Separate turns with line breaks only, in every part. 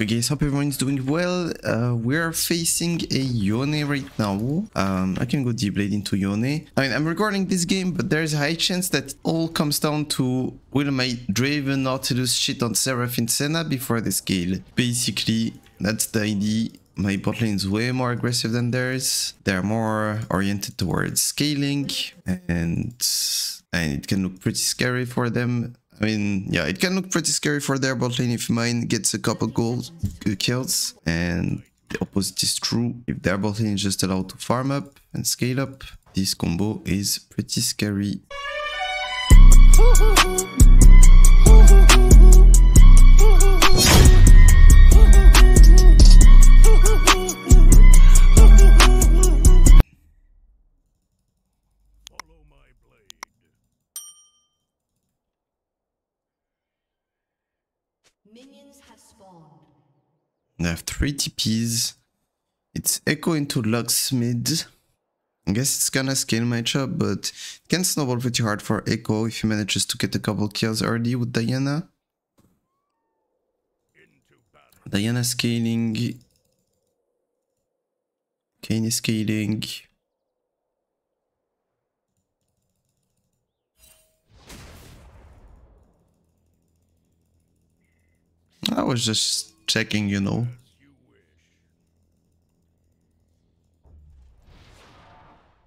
Okay guys, hope everyone's doing well. Uh, we're facing a Yone right now. Um, I can go deep blade into Yone. I mean, I'm recording this game, but there's a high chance that all comes down to will my Draven Nautilus shit on Seraphine Senna before the scale. Basically, that's the idea. My bot lane is way more aggressive than theirs. They're more oriented towards scaling and, and it can look pretty scary for them. I mean, yeah, it can look pretty scary for their bot lane if mine gets a couple uh, kills, and the opposite is true. If their bot lane is just allowed to farm up and scale up, this combo is pretty scary. I have three TPs. It's Ekko into mid. I guess it's gonna scale matchup, but it can snowball pretty hard for Ekko if he manages to get a couple kills early with Diana. Diana scaling. Kayn is scaling. I was just checking, you know.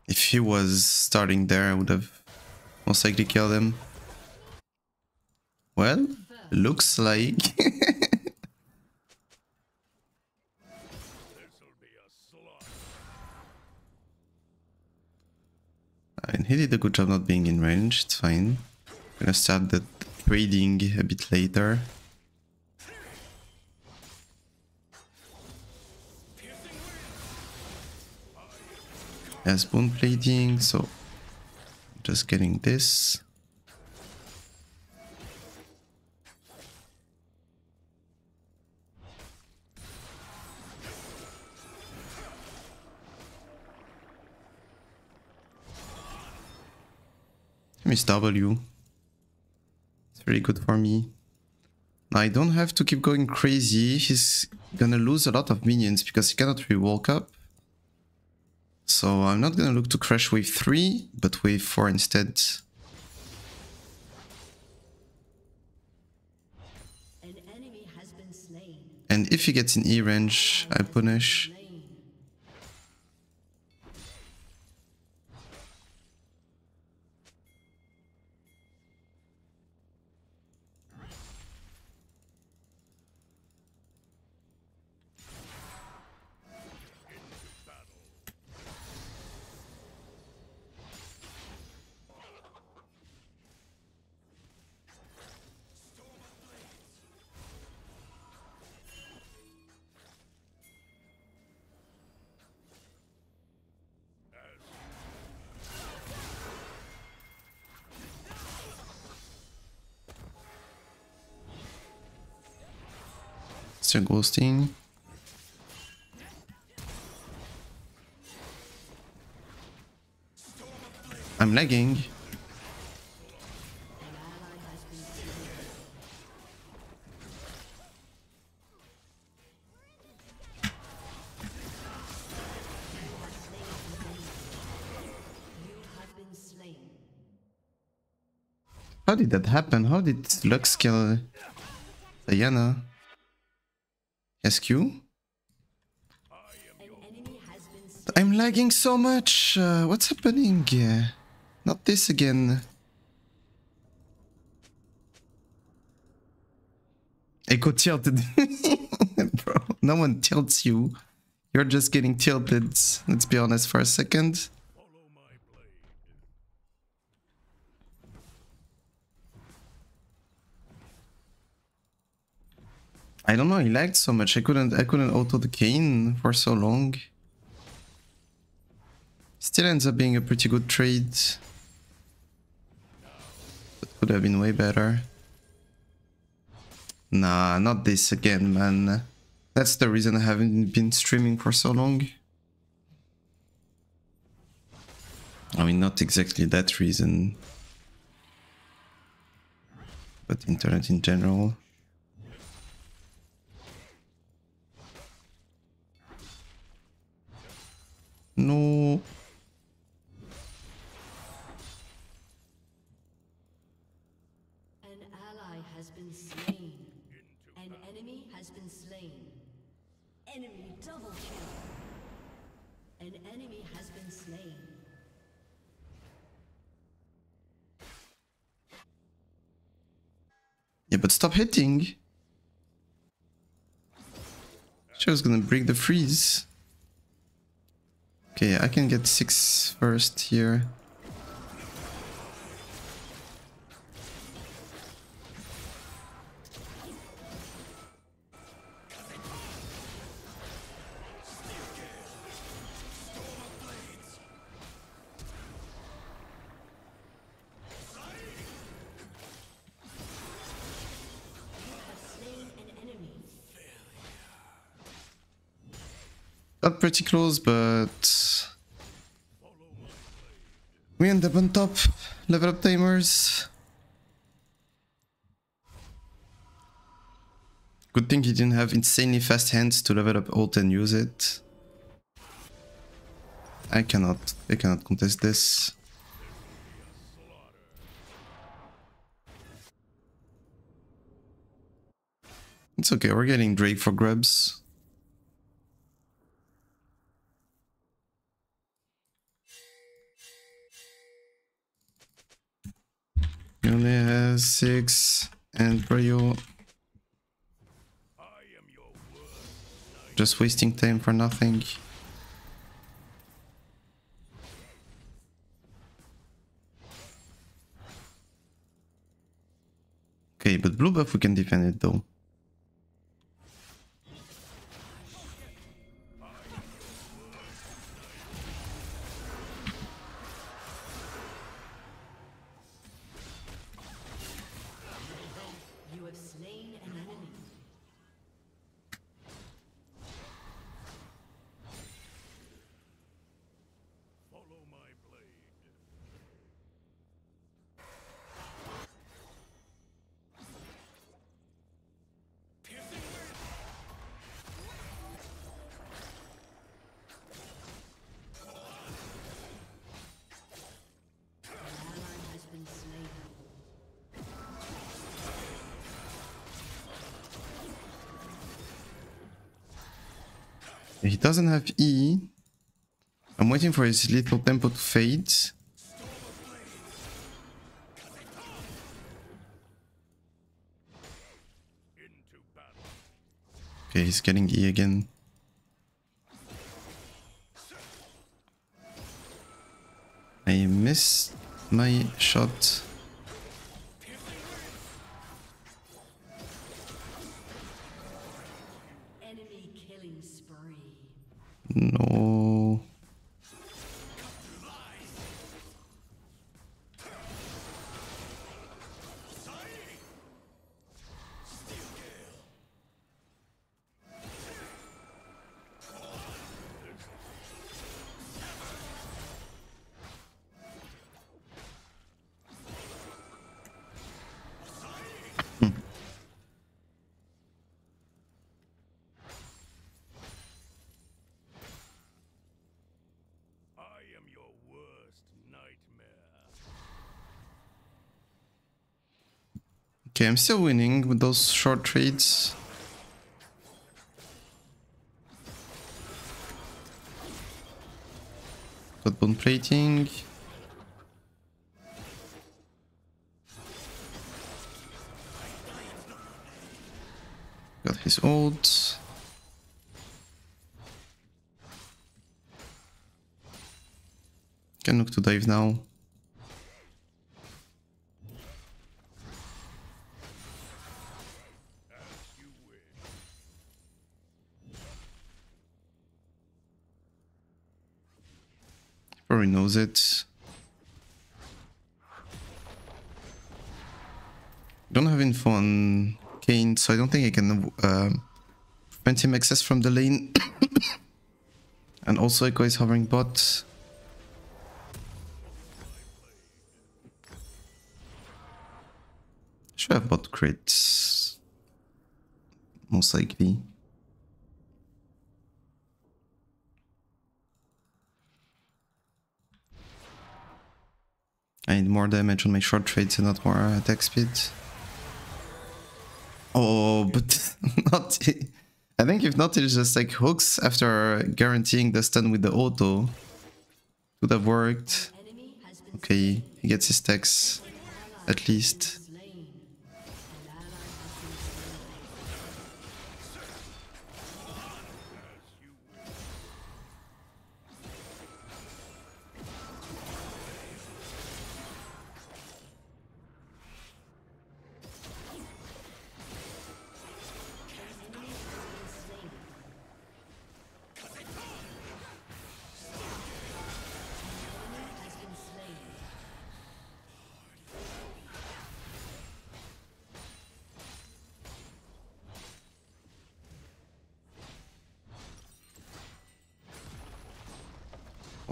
If he was starting there, I would have most likely killed him. Well, looks like. and he did a good job not being in range, it's fine. gonna start the trading a bit later. As bone plating, so just getting this. Miss W. It's really good for me. Now I don't have to keep going crazy. He's gonna lose a lot of minions because he cannot re-walk up. So I'm not gonna look to crash wave 3, but wave 4 instead.
An enemy has been slain.
And if he gets in E range, I punish. Still ghosting. I'm lagging. How did that happen? How did Lux kill Diana? SQ?
An enemy has been slain.
I'm lagging so much. Uh, what's happening? Not this again. Ekko tilted. Bro, no one tilts you. You're just getting tilted. Let's be honest for a second. I don't know, he lagged so much. I couldn't I couldn't auto the cane for so long. Still ends up being a pretty good trade. Could have been way better. Nah, not this again, man. That's the reason I haven't been streaming for so long. I mean, not exactly that reason. But internet in general. No.
An ally has been slain. An enemy has been slain. Enemy double kill. An enemy has been slain.
Yeah, but stop hitting. She was gonna break the freeze. Okay, I can get six first here. Pretty close, but we end up on top. Level up timers. Good thing he didn't have insanely fast hands to level up ult and use it. I cannot, I cannot contest this. It's okay, we're getting Drake for grubs. He only has six and Brio. Just wasting time for nothing. Okay, but blue buff we can defend it though. He doesn't have E. I'm waiting for his little tempo to fade. Okay, he's getting E again. I missed my shot. Okay, I'm still winning with those short trades. Got bone plating. Got his ult. Can look to dive now. Probably knows it. Don't have info on Kayn, so I don't think I can uh, prevent him access from the lane. and also Ekko is hovering bot. Should have bot crits. Most likely. I need more damage on my short trades and not more uh, attack speed. Oh, but not. I think if not, it's just like hooks after guaranteeing the stun with the auto. Would have worked.
Enemy has been
Okay, he gets his stacks at least.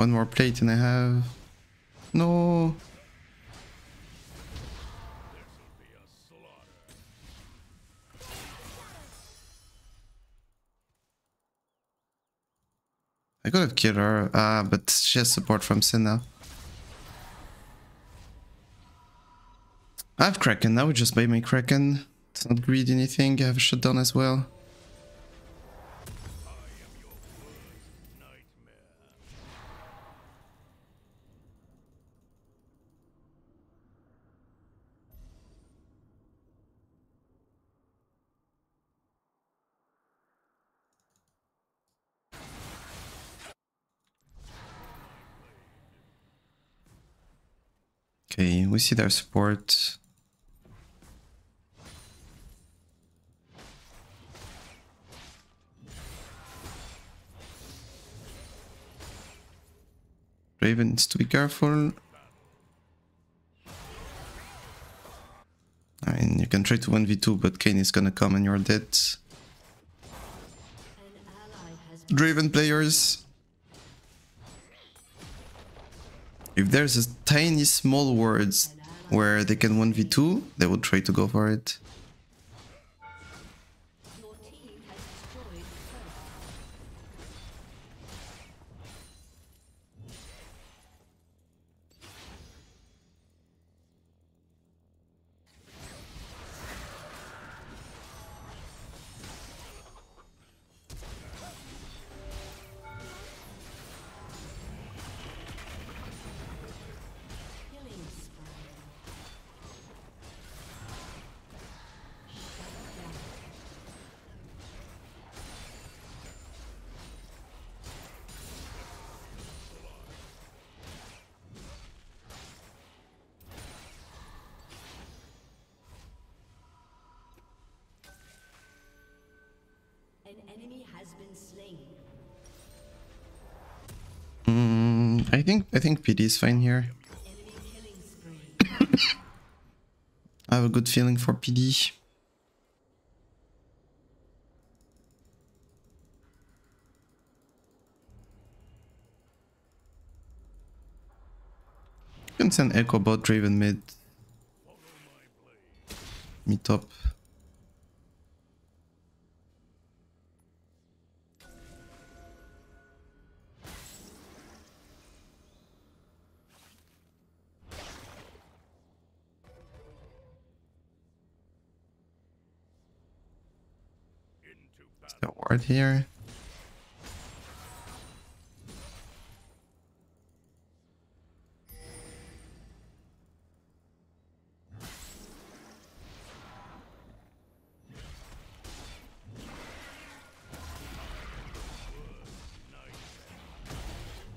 One more plate and I have. No. I could have killed her, ah, but she has support from Senna. I have Kraken, I would just buy my Kraken. It's not greed anything, I have a shutdown as well. Okay, we see their support. Draven needs to be careful. I mean, you can try to 1v2, but Kayn is gonna come and you're dead.
An ally has
Draven players. If there's a tiny small words where they can 1v2, they would try to go for it.
An enemy has been slain.
Mm, I think I think PD is fine here.
Enemy killing spree.
I have a good feeling for PD. Can send Ekko bot Draven mid. Mid top. Ward here.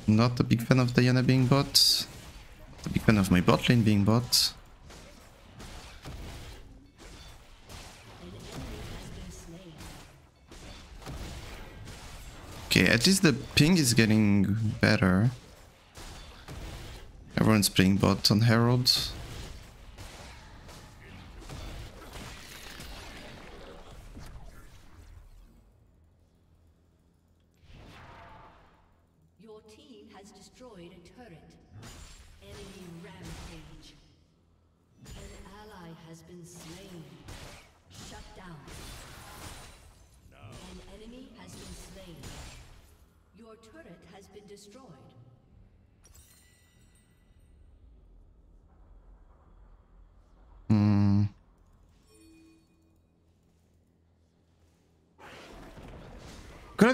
Not a big fan of Diana being bot. Not a big fan of my bot lane being bot. Okay, at least the ping is getting better. Everyone's playing bot on Herald.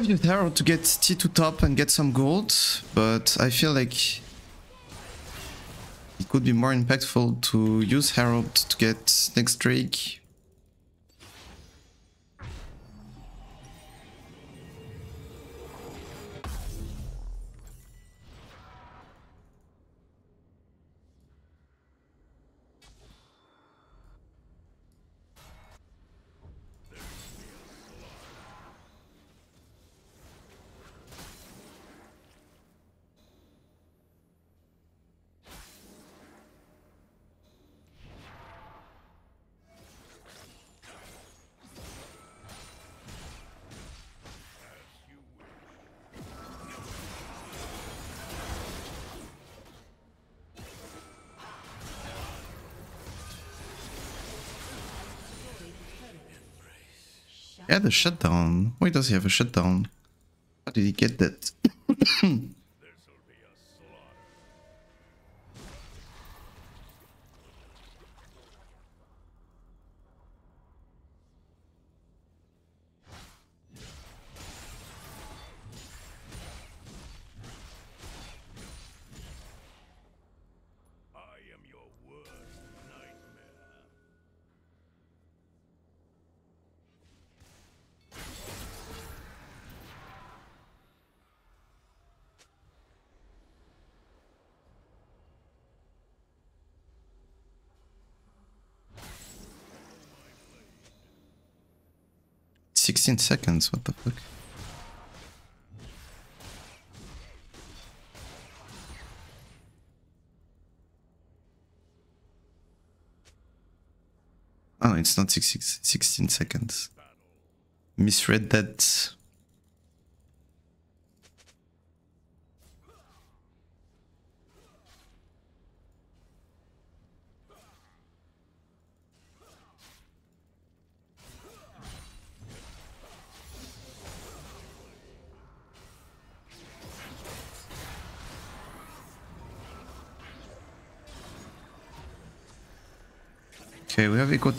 Have Herald to get T to top and get some gold, but I feel like it could be more impactful to use Herald to get next Drake. Yeah, the shutdown. Why does he have a shutdown? How did he get that? 16 seconds, what the fuck? Oh, it's not 16, 16 seconds. Misread that Okay, we have Ekko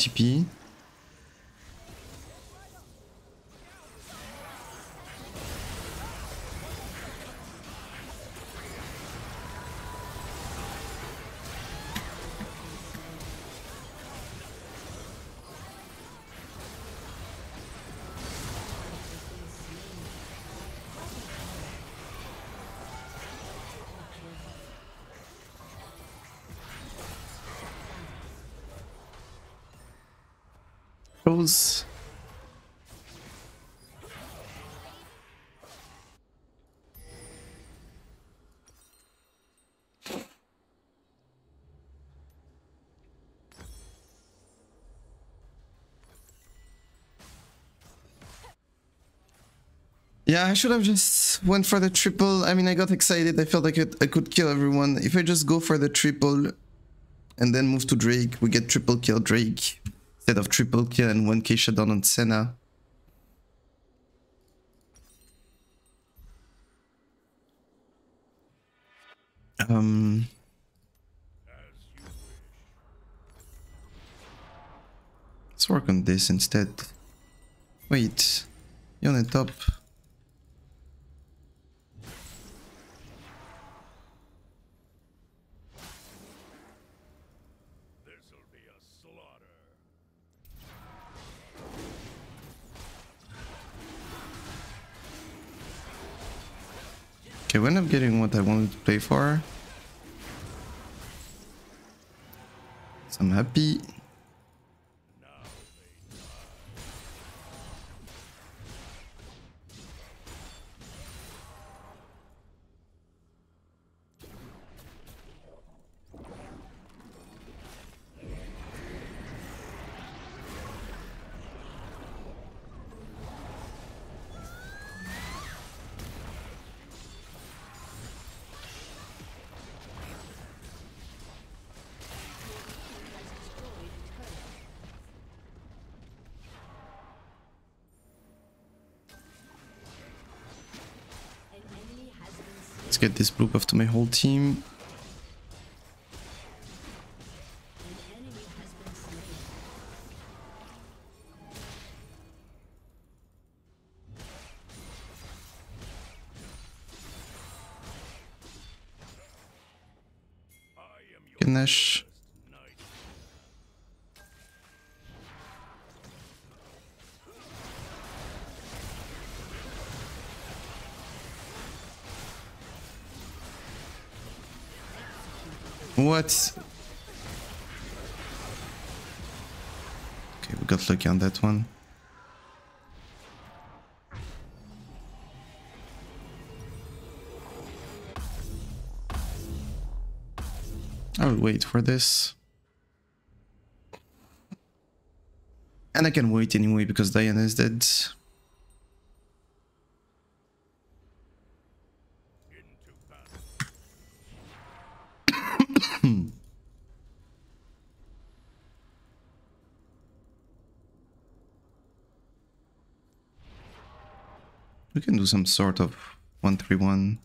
Yeah, I should have just went for the triple. I mean, I got excited. I felt like it, I could kill everyone. If I just go for the triple and then move to Drake, we get triple kill Drake instead of triple kill and 1k shutdown on Senna. Um, let's work on this instead. Wait, you're on the top. Okay, we end up getting what I wanted to play for. So I'm happy. Get this blue buff to my whole team. Okay, we got lucky on that one. I'll wait for this. And I can wait anyway because Diana is dead.
Into battle.
We can do some sort of 131.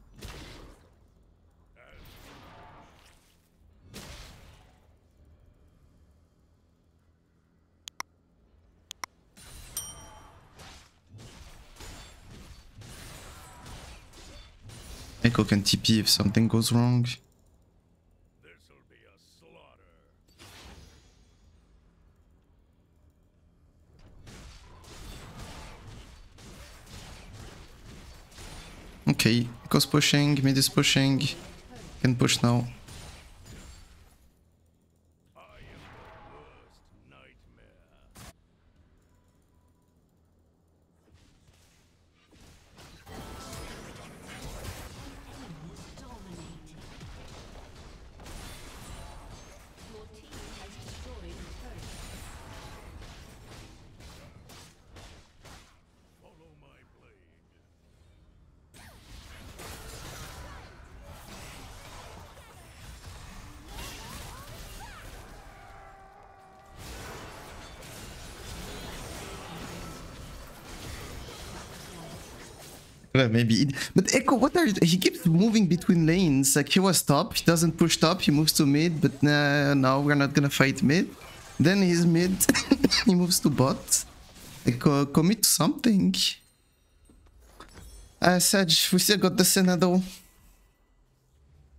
Ekko can TP if something goes wrong.
This'll be a slaughter.
Okay, Ekko's pushing, mid is pushing. Can push now. Yeah, maybe. But Ekko, what are you? He keeps moving between lanes. Like he was top, he doesn't push top, he moves to mid. But now we're not gonna fight mid. Then he's mid, he moves to bot. Ekko, commit to something. Uh, Sage, we still got the Senado.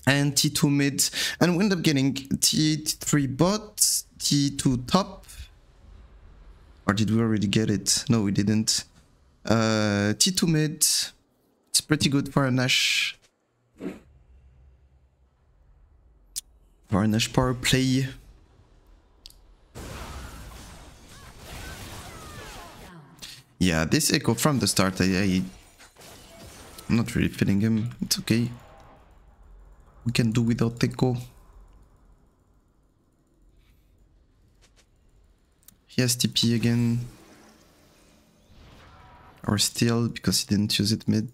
And T2 mid. And we end up getting T3 bot, T2 top. Or did we already get it? No, we didn't. Uh, T2 mid. Pretty good for a Nash. For a Nash power play. Yeah, this Ekko from the start, I, I I'm not really feeling him. It's okay. We can do without Ekko. He has TP again. Or still, because he didn't use it mid.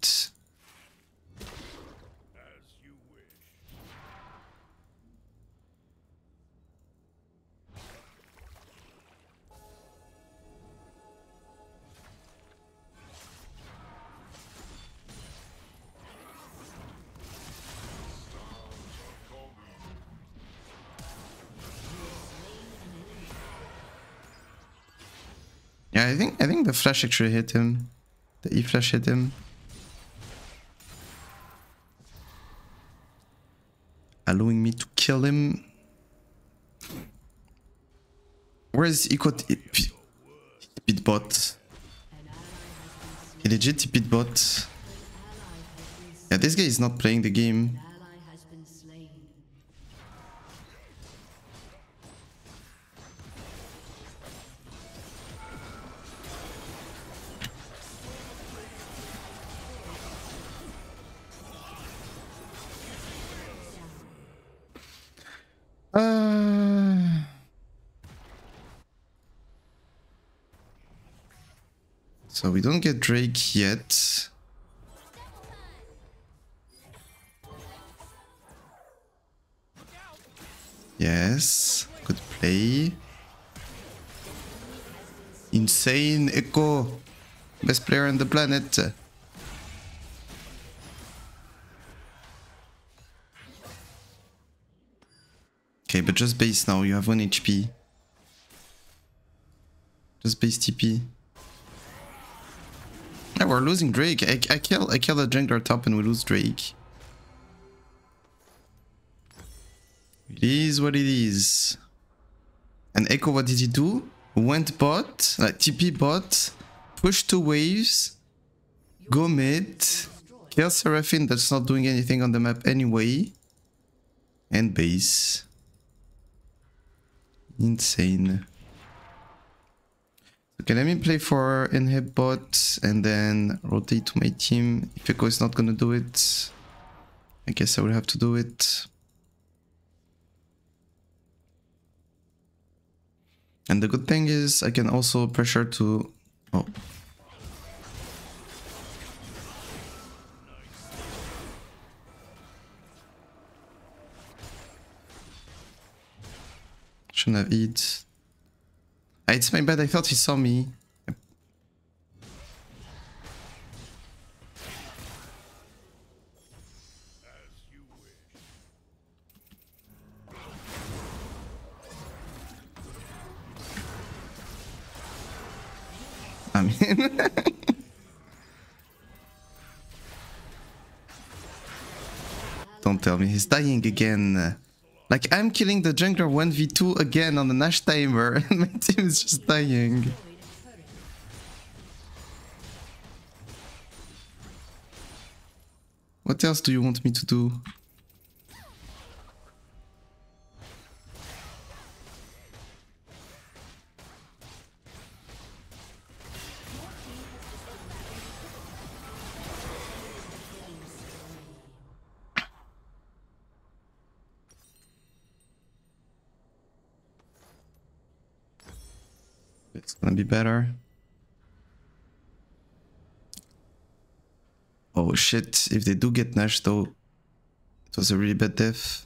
Yeah, I think I think the flash actually hit him. The E flash hit him. Allowing me to kill him. Where is Ekko TP bot? He legit bot. Yeah, this guy is not playing the game. Drake yet. Yes, good play. Insane Ekko, best player on the planet. Okay, but just base now, you have 1 HP. Just base TP. Yeah, we're losing Drake. I, I kill I kill the jungler top and we lose Drake. It is what it is. And Ekko, what did he do? Went bot, like TP bot, push two waves, go mid, kill Seraphine that's not doing anything on the map anyway, and base. Insane. Okay, let me play for inhib bot and then rotate to my team. If Ekko is not gonna do it, I guess I will have to do it. And the good thing is I can also pressure to... Oh. Shouldn't have eat. It's my bad, I thought he saw me. I mean... Don't tell me he's dying again. Like, I'm killing the jungler 1v2 again on the Nash timer, and my team is just dying. What else do you want me to do? It's gonna be better. Oh shit, if they do get Nash though, it was a really bad death.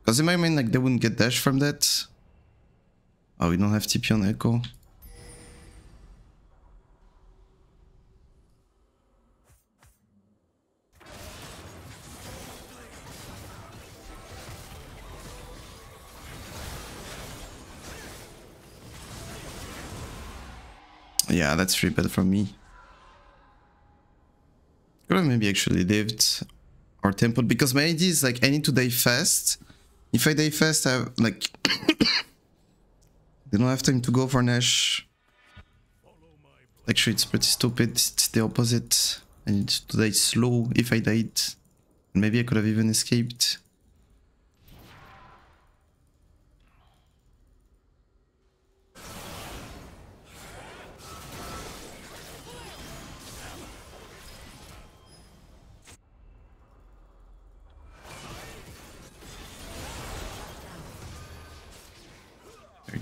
Because in my mind, like, they wouldn't get Nash from that. Oh, we don't have TP on Ekko. Yeah, that's really bad from me. Could have maybe actually lived or temple because my idea is like I need to die fast. If I die fast, I have like they don't have time to go for Nash. Actually, it's pretty stupid. It's the opposite. I need to die slow if I died. Maybe I could have even escaped.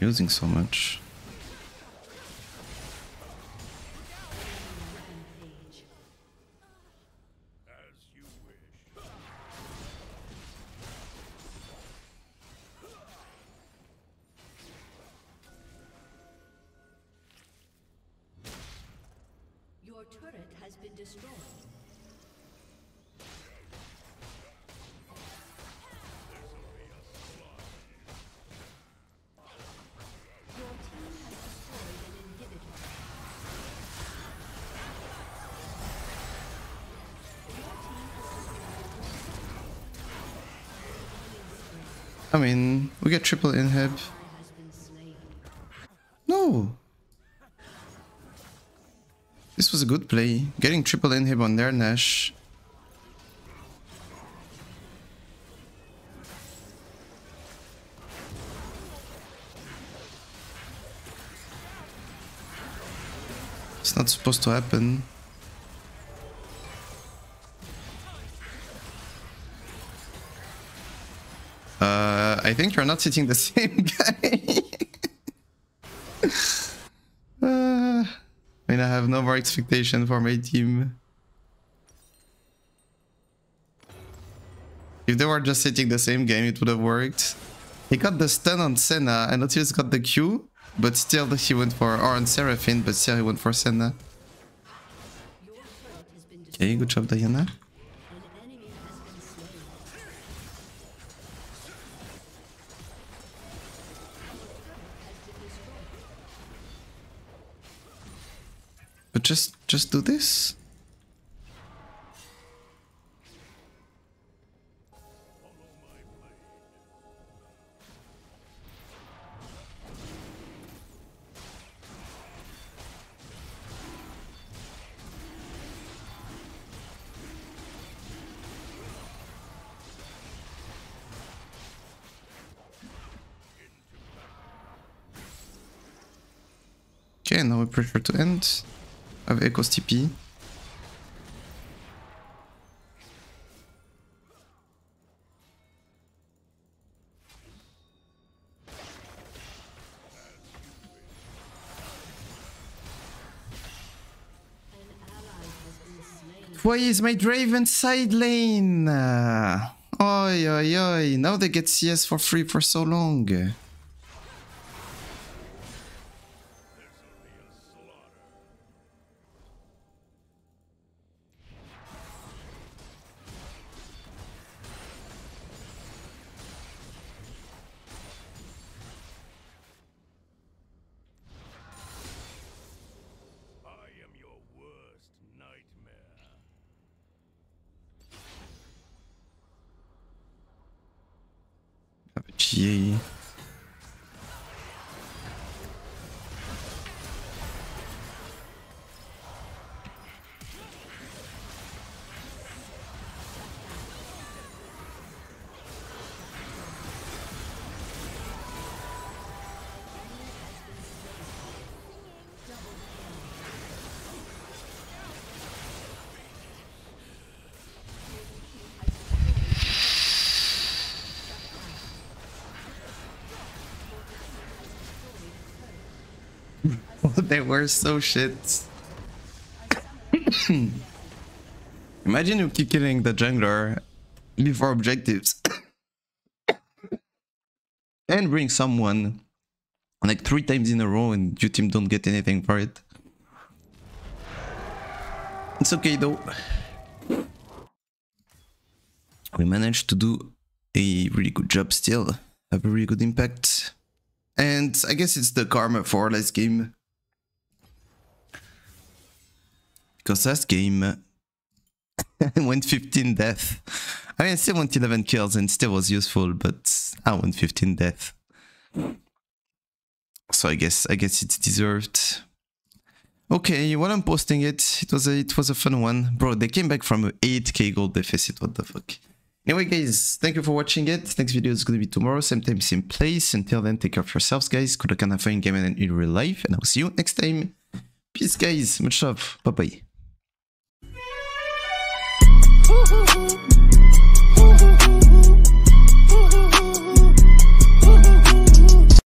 Using so much. Triple inhib. No. This was a good play. Getting triple inhib on their Nash. It's not supposed to happen. I think you're not hitting the same guy. Uh, I mean, I have no more expectation for my team. If they were just hitting the same game, it would have worked. He got the stun on Senna, and Nautilus got the Q, but still he went for, or on Seraphine, but still he went for Senna. Okay, good job, Diana. just just do this? Okay, now we prefer to end. I have Ekko's TP. Why is my Draven side lane? Oi, oi, oi. Now they get CS for free for so long. GA. they were so shit. Imagine you keep killing the jungler before objectives. and bring someone like three times in a row and your team don't get anything for it. It's okay though. We managed to do a really good job still. Have a really good impact. And I guess it's the karma for last game. Because last game I went 15 death. I mean, I still went 11 kills and still was useful, but I went 15 death. So I guess I guess it's deserved. Okay, while I'm posting it, it was a it was a fun one, bro. They came back from a 8k gold deficit. What the fuck? Anyway, guys, thank you for watching it. Next video is gonna be tomorrow, same time, same place. Until then, take care of yourselves, guys. Good luck on having game and in real life, and I'll see you next time. Peace, guys. Much love. Bye bye.
Woohoo!